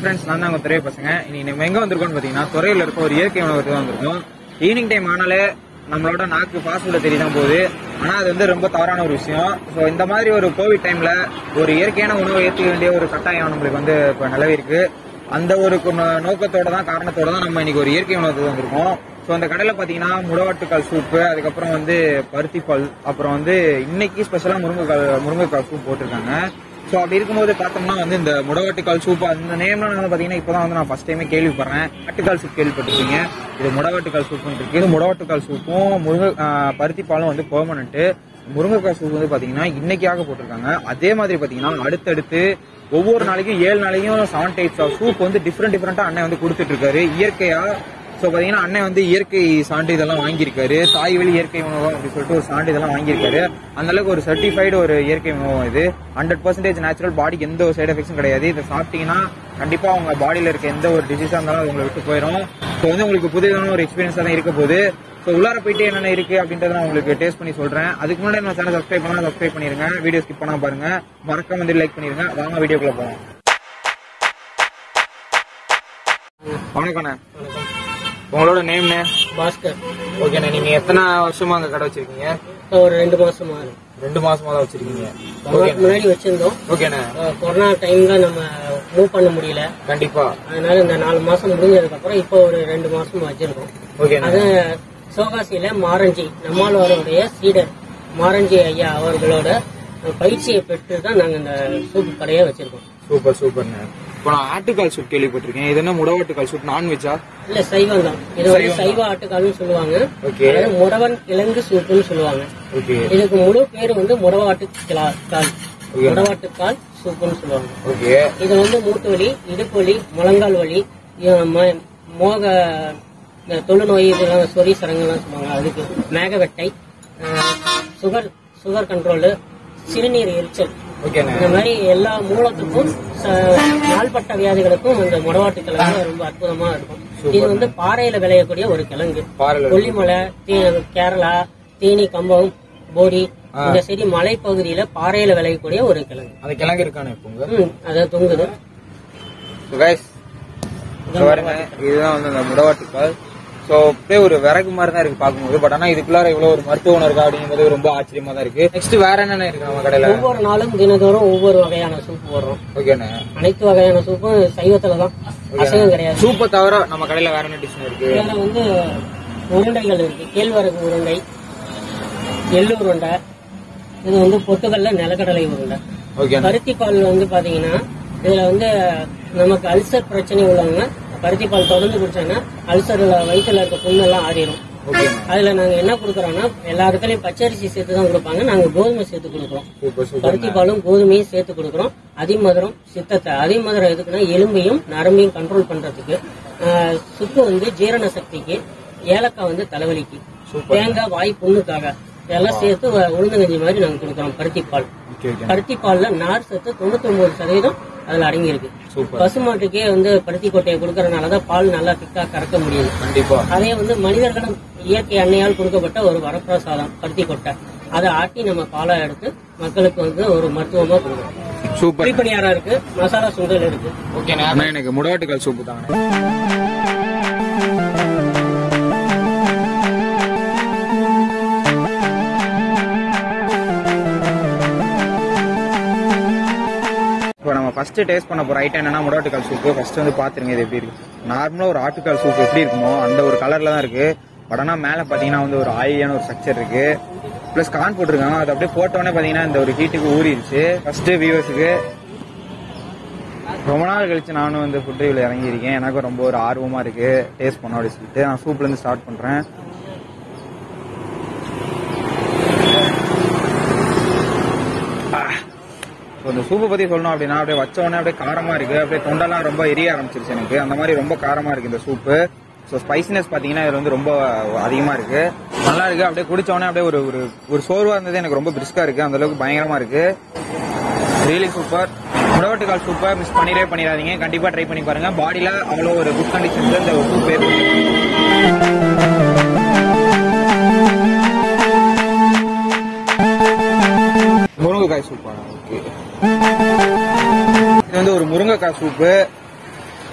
Friends நான் தான் உங்க துறை பசங்க. இன்னைக்கு நம்ம எங்க வந்திருக்கோம்னு பாத்தீங்கன்னா துறையில இருக்க ஒரு இயற்கை உணவு தான் வந்திருக்கோம். ஈவினிங் டைம் ஆனாலே நம்மளோட நாக்கு ஃபாஸ்ட் ஃபுட்டை தெரிய தான் போகுது. ஆனா அது வந்து ரொம்ப தவறான ஒரு விஷயம். ஸோ இந்த மாதிரி ஒரு கோவிட் டைம்ல ஒரு இயற்கையான உணவை ஏற்றுக்க வேண்டிய ஒரு கட்டாயம் நம்மளுக்கு வந்து இப்போ நிலவி அந்த ஒரு நோக்கத்தோட தான் காரணத்தோட தான் நம்ம இன்னைக்கு ஒரு இயற்கை உணவுக்கு வந்திருக்கோம். ஸோ அந்த கடையில் பார்த்தீங்கன்னா முடவாட்டுக்கால் சூப்பு அதுக்கப்புறம் வந்து பருத்தி பால் அப்புறம் வந்து இன்னைக்கு ஸ்பெஷலாக முருங்கைக்கால் முருங்கைக்கால் சூப் போட்டிருக்காங்க. ஸோ அப்படி இருக்கும்போது பார்த்தோம்னா வந்து இந்த முடவாட்டுக்கால் சூப் அந்த நேம்லாம் வந்து பார்த்தீங்கன்னா இப்போ தான் வந்து நான் ஃபஸ்ட் டைமே கேள்விப்படுறேன். ஆட்டுக்கால் சூப் கேள்விப்பட்டிருக்கீங்க இது முடவாட்டுக்கால் சூப்புன்னு இருக்கு. இது முடவாட்டுக்கால் சூப்பும் முருங்கை பருத்திப்பாலும் பருத்தி பாலும் வந்து பெர்மனண்ட்டு முருங்கைக்காய் சூப் வந்து பார்த்தீங்கன்னா இன்னைக்காக போட்டிருக்காங்க. அதே மாதிரி பார்த்தீங்கன்னா அடுத்தடுத்து ஒவ்வொரு நாளைக்கும் ஏழு நாளைக்கும் செவன் டைப்ஸ் ஆஃப் சூப் வந்து டிஃப்ரெண்ட் டிஃப்ரெண்ட்டாக அண்ணன் வந்து கொடுத்துட்டு இருக்காரு. இயற்கையாக ஸோ பார்த்தீங்கன்னா அண்ணன் வந்து இயற்கை சான்றிதழ்லாம் வாங்கியிருக்காரு. தாய் வழி இயற்கை உணவகம் அப்படின்னு சொல்லிட்டு ஒரு சான்றிதழ்லாம் இதெல்லாம் வாங்கியிருக்காரு. அந்த அளவுக்கு ஒரு சர்டிஃபைடு ஒரு இயற்கை உணவகம் இது. ஹண்ட்ரட் பர்சன்டேஜ் நேச்சுரல் பாடிக்கு எந்த ஒரு சைடு எஃபெக்ட்ஸும் கிடையாது. இதை சாப்பிட்டீங்கன்னா கண்டிப்பாக உங்க பாடியில் இருக்க எந்த ஒரு டிசீஸாக இருந்தாலும் அது உங்களை விட்டு போயிடும் ஸோ வந்து உங்களுக்கு புதிதான ஒரு எக்ஸ்பீரியன்ஸாக தான் இருக்க போகுது. ஸோ உள்ளார போயிட்டு என்னென்ன இருக்கு அப்படின்றத நான் உங்களுக்கு டேஸ்ட் பண்ணி சொல்றேன். அதுக்கு முன்னாடி நம்ம சேனல் சப்ஸ்கிரைப் பண்ணால் சப்ஸ்கிரைப் பண்ணிருங்க. வீடியோ ஸ்கிப் பண்ணால் பாருங்க. மறக்காம வந்து லைக் பண்ணிருங்க. வாங்க வீடியோக்குள்ள போகலாம் வணக்கண்ணே உங்களோட நேம்ண்ணே பாஸ்கர். ஓகேண்ணே நீங்க எத்தனை வருஷமா அங்க கடை வச்சிருக்கீங்க? ஒரு ரெண்டு மாசமா. ரெண்டு மாசமா தான் வச்சிருக்கீங்க. முன்னாடி வச்சிருந்தோம். ஓகேண்ணே கொரோனா டைம்ல நம்ம மூவ் பண்ண முடியல. கண்டிப்பா. அதனால இந்த நாலு மாசம் முடிஞ்சதுக்கு அப்புறம் இப்போ ஒரு ரெண்டு மாசம் வச்சிருக்கோம். ஓகேண்ணே அது சிவகாசியில மாரஞ்சி நம்மாழ்வாருடைய சீடர் மாரஞ்சி ஐயா அவர்களோட பயிற்சியை பெற்று தான் நாங்க இந்த சூப்பு கடையை வச்சிருக்கோம். சூப்பர் சூப்பர்ண்ணே. இப்போ நான் ஆட்டுக்கால் சூப் கேள்விப்பட்டிருக்கேன். இது என்ன முடவாட்டுக்கால் சூப் நான்வெஜ்ஜா இல்ல சைவம் தான். இது வந்து சைவ ஆட்டுக்கால்னு சொல்லுவாங்க. ஓகே. முடவன் கிழங்கு சூப்புன்னு சொல்லுவாங்க. ஓகே. இதுக்கு முழு பேர் வந்து முடவாட்டு கால் முடவாட்டுக்கால் சூப்புன்னு சொல்லுவாங்க. ஓகே. இது வந்து மூட்டு வலி இடுப்பு வலி முழங்கால் வலி மோக தொழுநோய் இதெல்லாம் சொறி சரங்கெல்லாம் சொல்லுவாங்க. அதுக்கு மேகவெட்டை சுகர் சுகர் கண்ட்ரோலு சிறுநீர் எரிச்சல். இந்த மாதிரி எல்லா மூலத்துக்கும் நாள்பட்ட வியாதிகளுக்கும் இந்த முடவாட்டு கிழங்கு ரொம்ப அற்புதமா இருக்கும். இது வந்து பாறையில விளையக்கூடிய ஒரு கிழங்கு. கொல்லிமலை கேரளா தேனி கம்பம் போடி இந்த சைடு மலைப்பகுதியில பாறையில விளையக்கூடிய ஒரு கிழங்கு. அந்த கிழங்கு இருக்கானே அது தொங்குது. இதுதான் வந்து அந்த முடவாட்டுக்கால் ஸோ அப்படியே ஒரு விறகு மாதிரி தான் இருக்கு பார்க்கும்போது. பட் ஆனா இதுக்குள்ளார இவ்வளவு ஒரு மருத்துவ உணவு இருக்கா அப்படிங்கும்போது ரொம்ப ஆச்சரியமா தான் இருக்கு. நெக்ஸ்ட் வேற என்னென்ன இருக்கு நம்ம கடையில? ஒவ்வொரு நாளும் தினதோறும் ஒவ்வொரு வகையான சூப் போடுறோம். ஓகேண்ணே அனைத்து வகையான சூப்பும் சைவத்துல தான். அசைவம் கிடையாது. சூப்பை தவிர நம்ம கடையில வேற என்ன டிஷ் இருக்கு? இதுல வந்து உருண்டைகள் இருக்கு. கேழ்வரகு உருண்டை எள்ளு உருண்டை இது வந்து பொட்டுக்கல்ல நிலக்கடலை உருண்டை. ஓகே பருத்தி பால் வந்து பாத்தீங்கன்னா இதுல வந்து நமக்கு அல்சர் பிரச்சனை உள்ளவங்க பருத்தி பால் தொடர்ந்து குடிச்சாங்கன்னா அல்சர்ல வயிற்றுல இருக்க புண்ணெல்லாம் ஆறிடும் அதுல நாங்க என்ன கொடுக்கறோம்னா எல்லா இடத்துலயும் பச்சரிசி சேர்த்து தான் கொடுப்பாங்க. நாங்க கோதுமை சேர்த்து கொடுக்குறோம். பருத்தி பாலும் கோதுமையும் சேர்த்து கொடுக்குறோம். அதிமதுரம் சித்தத்தை அதிமதுரம் எதுக்குன்னா எலும்பையும் நரம்பையும் கண்ட்ரோல் பண்றதுக்கு சுக்கு வந்து ஜீரண சக்திக்கு ஏலக்காய் வந்து தலைவலிக்கு. தேங்காய் வாய் புண்ணுக்காக. இதெல்லாம் சேர்த்து உளுந்தங்கஞ்சி மாதிரி நாங்க கொடுக்குறோம் பருத்தி பால். பருத்தி பால்ல நார் சத்து தொண்ணூத்தி ஒன்பது சதவீதம் அதுல அடங்கி இருக்கு சூப்பர். பசுமாட்டுக்கே வந்து பருத்தி கொட்டையை கொடுக்கறதுனாலதான் பால் நல்லா திக்கா கறக்க முடியுது. கண்டிப்பா. அதே வந்து மனிதர்களும் இயற்கை அன்னையால் கொடுக்கப்பட்ட ஒரு வரப்பிரசாதம் பருத்தி கொட்டை. அதை ஆட்டி நம்ம பாலா எடுத்து மக்களுக்கு வந்து ஒரு மருத்துவமா கொடுக்குறோம் சூப்பர். பணியாரம் இருக்கு மசாலா சுண்டல் இருக்கு. ஓகேண்ணே எனக்கு முடவாட்டுக்கால் சூப்பு தாங்கண்ணே. இப்போ ஃபர்ஸ்ட் டேஸ்ட் பண்ண போற ஐட்டம் என்னன்னா முடாட்டுக்கால் சூப்பு ஃபர்ஸ்ட் வந்து பாத்துருங்க இது எப்படி இருக்கு. நார்மலா ஒரு ஆட்டுக்கால் சூப் எப்படி இருக்குமோ அந்த ஒரு கலர்ல தான் இருக்கு. பட் ஆனா மேல பாத்தீங்கன்னா வந்து ஒரு ஆயிலியான ஒரு ஸ்ட்ரக்சர் இருக்கு. ப்ளஸ் கான் போட்டிருக்காங்க. அது அப்படியே போட்டோன்னே பாத்தீங்கன்னா இந்த ஒரு ஹீட்டுக்கு ஊறிடுச்சு. ஃபர்ஸ்ட் வியூவர்ஸுக்கு ரொம்ப நாள் கழிச்சு நானும் வந்து ஃபுட் ரிவ்யூல இறங்கியிருக்கேன். எனக்கும் ரொம்ப ஒரு ஆர்வமாக இருக்குது டேஸ்ட் பண்ண அப்படின்னு சொல்லிட்டு நான் சூப்லேருந்து ஸ்டார்ட் பண்ணுறேன் ஸோ இந்த சூப்பை பத்தி சொல்லணும் அப்படின்னா அப்படியே வச்ச உடனே அப்படியே காரமா இருக்கு. அப்படியே தொண்டெல்லாம் ரொம்ப எரிய ஆரம்பிச்சிருச்சு எனக்கு. அந்த மாதிரி ரொம்ப காரமா இருக்கு இந்த சூப்பு ஸோ ஸ்பைசினஸ் பார்த்தீங்கன்னா இதில் வந்து ரொம்ப அதிகமாக இருக்கு. நல்லா இருக்கு. அப்படியே குடிச்ச அப்படியே ஒரு ஒரு ஒரு சோர்வா இருந்தது. எனக்கு ரொம்ப பிரிஸ்காக இருக்கு. அந்த அளவுக்கு பயங்கரமாக இருக்கு. ரியலி சூப்பர் முடவட்டுக்கால் சூப்பர் மிஸ் பண்ணிடவே பண்ணிடாதீங்க. கண்டிப்பாக ட்ரை பண்ணி பாருங்க. பாடியில அவ்வளோ ஒரு குட் கண்டிஷன்ல இந்த சூப் முருங்கைக்காய் சூப்பா ஓகே இது வந்து ஒரு முருங்கைக்காய் சூப்பு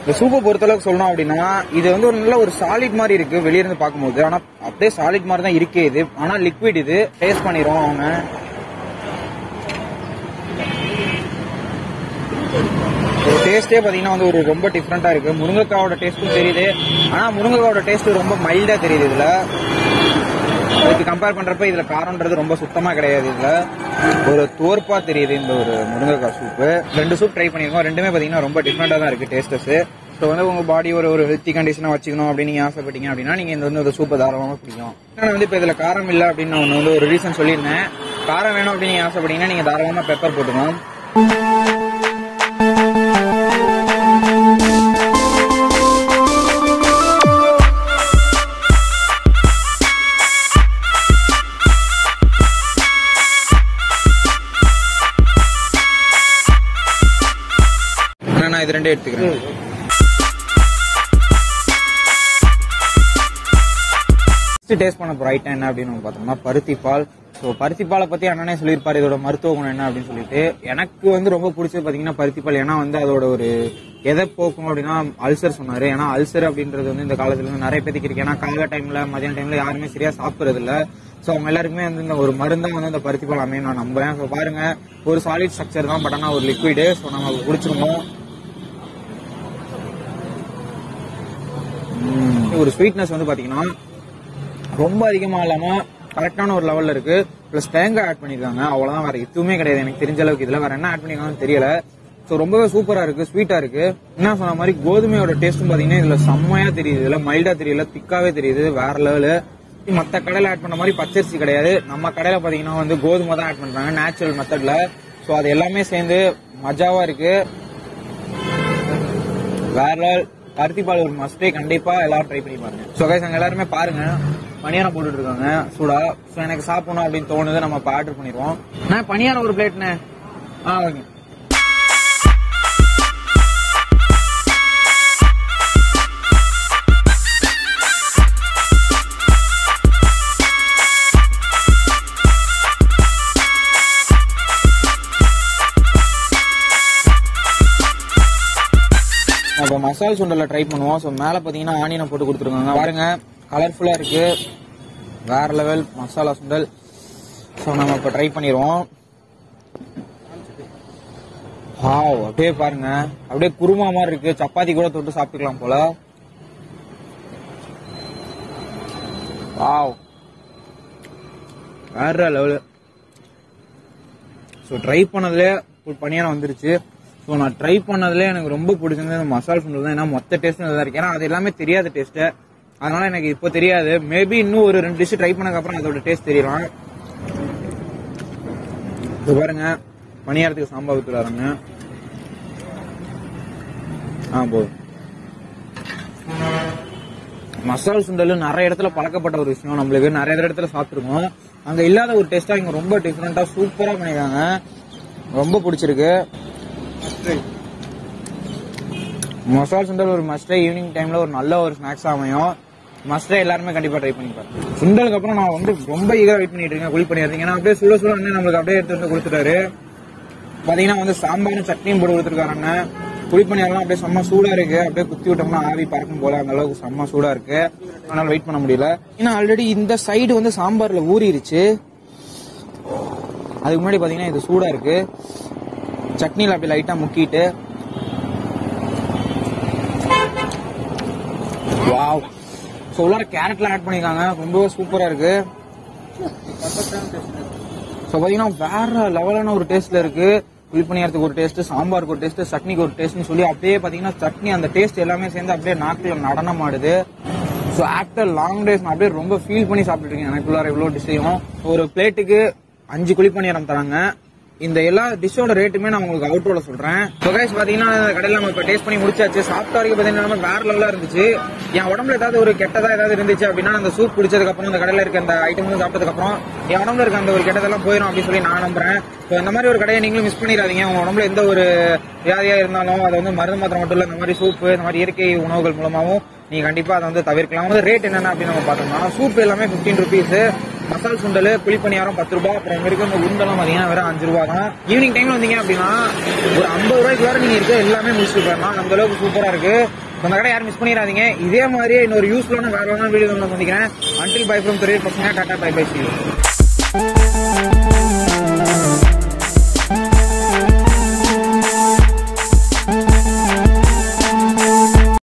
இந்த சூப்பை பொறுத்தளவுக்கு சொல்லணும் அப்படின்னா இது வந்து ஒரு நல்ல ஒரு சாலிட் மாதிரி இருக்கு வெளியிருந்து பார்க்கும்போது. ஆனா அப்படியே சாலிட் மாதிரி தான் இருக்கே இது. ஆனா லிக்விட் இது. டேஸ்ட் பண்ணிரும் அவங்க. டேஸ்டே பாத்தீங்கன்னா வந்து ஒரு ரொம்ப டிஃப்ரெண்டா இருக்கு. முருங்கைக்காவோட டேஸ்ட்டும் தெரியுது. ஆனா முருங்கைக்காவோட டேஸ்ட் ரொம்ப மைல்டா தெரியுது இதுல. அதுக்கு கம்பேர் பண்றப்ப இதுல காரம்ன்றது ரொம்ப சுத்தமா கிடையாது இதுல. ஒரு தோற்பா தெரியுது இந்த ஒரு முருங்கைக்காய் சூப்பு ரெண்டு சூப் ட்ரை பண்ணிருக்கோம் ரெண்டுமே பாத்தீங்கன்னா ரொம்ப டிஃப்ரெண்டா தான் இருக்கு டேஸ்டஸ் ஸோ வந்து உங்க பாடி ஒரு ஒரு ஹெல்த்தி கண்டிஷனா வச்சுக்கணும் அப்படின்னு நீங்க ஆசைப்பட்டீங்க அப்படின்னா நீங்க இந்த வந்து ஒரு சூப்பை தாராளமாக பிடிக்கும் நான் வந்து இப்போ இதில் காரம் இல்லை அப்படின்னு நான் ஒன்று வந்து ஒரு ரீசன் சொல்லியிருந்தேன். காரம் வேணும் அப்படின்னு நீங்கள் ஆசைப்பட்டீங்கன்னா நீங்கள் தாராளமாக பெப்பர் போட்டுக்கணும் எடுத்துக்கிறேன். டேஸ்ட் பண்ண போற ஐட்டம் என்ன அப்படின்னு பார்த்தோம்னா பருத்தி பால். ஸோ பருத்தி பாலை பத்தி அண்ணனே சொல்லியிருப்பாரு இதோட மருத்துவ குணம் என்ன அப்படின்னு சொல்லிட்டு. எனக்கு வந்து ரொம்ப பிடிச்சது பாத்தீங்கன்னா பருத்தி பால். ஏன்னா வந்து அதோட ஒரு எதை போக்கும் அப்படின்னா அல்சர் சொன்னாரு. ஏன்னா அல்சர் அப்படின்றது வந்து இந்த காலத்துல வந்து நிறைய பேருக்கு இருக்கு. ஏன்னா காலை டைம்ல மதியான டைம்ல யாருமே சரியா சாப்பிடுறது இல்ல. ஸோ அவங்க எல்லாருக்குமே வந்து இந்த ஒரு மருந்தா வந்து இந்த பருத்தி பால் அமையும் நான் நம்புறேன். ஸோ பாருங்க ஒரு சாலிட் ஸ்ட்ரக்சர் தான் பட் ஆனா ஒரு லிக்விடு ஸோ நம்ம குடிச்சிருக்கோம் ஒரு ஸ்வீட்னஸ் வந்து பாத்தீங்கன்னா ரொம்ப அதிகமா இல்லாம கரெக்டான ஒரு லெவல்ல இருக்கு. பிளஸ் தேங்காய் ஆட் பண்ணிருக்காங்க. அவ்வளவுதான். வேற எதுவுமே கிடையாது. எனக்கு தெரிஞ்ச அளவுக்கு இதுல வேற என்ன ஆட் பண்ணிருக்காங்கன்னு தெரியல. ஸோ ரொம்பவே சூப்பரா இருக்கு. ஸ்வீட்டா இருக்கு. என்ன சொன்ன மாதிரி கோதுமையோட டேஸ்ட்டும் பாத்தீங்கன்னா இதுல செம்மையா தெரியுது. இதுல மைல்டா தெரியல. திக்காவே தெரியுது. வேற லெவலு மத்த கடையில ஆட் பண்ண மாதிரி பச்சரிசி கிடையாது. நம்ம கடையில பாத்தீங்கன்னா வந்து கோதுமை தான் ஆட் பண்றாங்க. நேச்சுரல் மெத்தட்ல ஸோ அது எல்லாமே சேர்ந்து மஜாவா இருக்கு. வேற லெவல் பருத்தி பால் ஒரு மஸ்டே கண்டிப்பா எல்லாரும் ட்ரை பண்ணி பாருங்க. ஸோ கைஸ் அங்க எல்லாருமே பாருங்க. பணியாரம் போட்டுட்டு இருக்காங்க சூடா. ஸோ எனக்கு சாப்பிடணும் அப்படின்னு தோணுது. நம்ம இப்போ ஆர்டர் பண்ணிடுவோம். நான் பணியாரம் ஒரு பிளேட்ண்ணே ஆ ஓகே. மசால் சுண்டலை ட்ரை பண்ணுவோம். ஸோ மேலே பார்த்தீங்கன்னா ஆனியனை போட்டு கொடுத்துருக்காங்க. பாருங்க கலர்ஃபுல்லாக இருக்கு. வேற லெவல் மசாலா சுண்டல். ஸோ நம்ம இப்போ ட்ரை பண்ணிடுவோம் ஆ அப்படியே பாருங்க. அப்படியே குருமா மாதிரி இருக்கு. சப்பாத்தி கூட தொட்டு சாப்பிட்டுக்கலாம் போல. வாவ் வேற லெவலு ஸோ ட்ரை பண்ணதுலேயே ஒரு பனியான வந்துருச்சு. ஸோ நான் ட்ரை பண்ணதுல எனக்கு ரொம்ப பிடிச்சிருந்தது மசால் சுண்டல் தான். ஏன்னா மொத்த டேஸ்ட் நல்லா இருக்கு. ஏன்னா அது எல்லாமே தெரியாத டேஸ்ட்டு அதனால எனக்கு இப்போ தெரியாது. மேபி இன்னும் ஒரு ரெண்டு டிஷ் ட்ரை பண்ணதுக்கப்புறம் அதோட டேஸ்ட் தெரியலாம் இது பாருங்க. பணியாரத்துக்கு சாம்பார் ஊத்துறாருங்க ஆ போதும். மசால் சுண்டல் நிறைய இடத்துல பழக்கப்பட்ட ஒரு விஷயம். நம்மளுக்கு நிறைய இடத்துல சாப்பிட்டுருக்கோம். அங்க இல்லாத ஒரு டேஸ்டா இங்க ரொம்ப டிஃப்ரெண்டா சூப்பரா பண்ணிருக்காங்க. ரொம்ப பிடிச்சிருக்கு. மசால் சுண்டல் ஒரு மஸ்டே ஈவினிங் டைம்ல ஒரு நல்ல ஒரு ஸ்நாக்ஸ் அமையும். மஸ்டே எல்லாருமே கண்டிப்பா ட்ரை பண்ணி பாருங்க. சுண்டலுக்கு அப்புறம் நான் வந்து ரொம்ப ஈகரா வெயிட் பண்ணிட்டு இருக்கேன். குழி பண்ணிருந்தீங்க ஏன்னா அப்படியே சுட சுட அண்ணன் நம்மளுக்கு அப்படியே எடுத்து வந்து கொடுத்துட்டாரு. பாத்தீங்கன்னா வந்து சாம்பாரும் சட்னியும் போட்டு கொடுத்துருக்காரு அண்ணன். குழி அப்படியே செம்ம சூடா இருக்கு. அப்படியே குத்தி விட்டோம்னா ஆவி பறக்கும் போல அந்த அளவுக்கு செம்ம சூடா இருக்கு. அதனால வெயிட் பண்ண முடியல. ஏன்னா ஆல்ரெடி இந்த சைடு வந்து சாம்பார்ல ஊறிடுச்சு அதுக்கு முன்னாடி பாத்தீங்கன்னா இது சூடா இருக்கு. சட்னியில் அப்படி லைட்டாக முக்கிட்டு. வாவ் ஸோ உள்ளார கேரட்லாம் ஆட் பண்ணியிருக்காங்க ரொம்பவே சூப்பராக இருக்கு. ஸோ பார்த்தீங்கன்னா வேற லெவலான ஒரு டேஸ்ட்ல இருக்கு. குழிப்பணியாரத்துக்கு ஒரு டேஸ்ட் சாம்பாருக்கு ஒரு டேஸ்ட் சட்னிக்கு ஒரு டேஸ்ட்னு சொல்லி அப்படியே பார்த்தீங்கன்னா சட்னி அந்த டேஸ்ட் எல்லாமே சேர்ந்து அப்படியே நாக்கில் நடனம் ஆடுது ஸோ ஆஃப்டர் லாங் டேஸ் நான் அப்படியே ரொம்ப ஃபீல் பண்ணி சாப்பிட்டுருக்கேன் எனக்குள்ளார இவ்வளோ டிஷ்ஷையும் ஒரு பிளேட்டுக்கு அஞ்சு குழிப்பணியாரம் தராங்க. இந்த எல்லா டிஷ்ஷோட ரேட்டுமே நான் உங்களுக்கு அவுட்ரோல சொல்றேன். ஸோ கைஸ் பாத்தீங்கன்னா இந்த கடையில நம்ம இப்போ டேஸ்ட் பண்ணி முடிச்சாச்சு. சாப்பிட்ட வரைக்கும் பாத்தீங்கன்னா வேற லெவலா இருந்துச்சு. என் உடம்புல ஏதாவது ஒரு கெட்டதா ஏதாவது இருந்துச்சு அப்படின்னா அந்த சூப் குடிச்சதுக்கு அப்புறம் இந்த கடையில இருக்க அந்த ஐட்டம் சாப்பிட்டதுக்கு அப்புறம் என் உடம்புல இருக்க அந்த ஒரு கெட்டதெல்லாம் போயிடும் அப்படின்னு சொல்லி நான் நம்புறேன். ஸோ இந்த மாதிரி ஒரு கடையை நீங்களும் மிஸ் பண்ணிடாதீங்க. உங்க உடம்புல எந்த ஒரு வியாதியா இருந்தாலும் அதை வந்து மருந்து மாத்திரம் மட்டும் இல்ல இந்த மாதிரி சூப்பு இந்த மாதிரி இயற்கை உணவுகள் மூலமாகவும் நீங்க கண்டிப்பா அதை வந்து தவிர்க்கலாம். வந்து ரேட் என்னென்ன அப்படின்னு நம்ம பார்த்தோம்னா சூப் எல்லாமே 15 ருபீஸ் மசால் சுண்டல் குழிப்பணியாரம் பத்து ரூபாய் அப்புறம் இங்க இருக்கிற இந்த உருண்டெல்லாம் பாத்தீங்கன்னா வெறும் அஞ்சு ரூபா தான். ஈவினிங் டைம்ல வந்தீங்க அப்படின்னா ஒரு ஐம்பது ரூபாய்க்கு வேற நீங்க இருக்க எல்லாமே முடிச்சுட்டு போயிடலாம். அந்த அளவுக்கு சூப்பரா இருக்கு. அந்த கடை யாரும் மிஸ் பண்ணிடாதீங்க. இதே மாதிரியே இன்னொரு யூஸ்ஃபுல்லான வேற வீடியோ சந்திக்கிறேன் அன்டில் பை ஃப்ரம் பெரிய பசங்க டாட்டா பை பை சி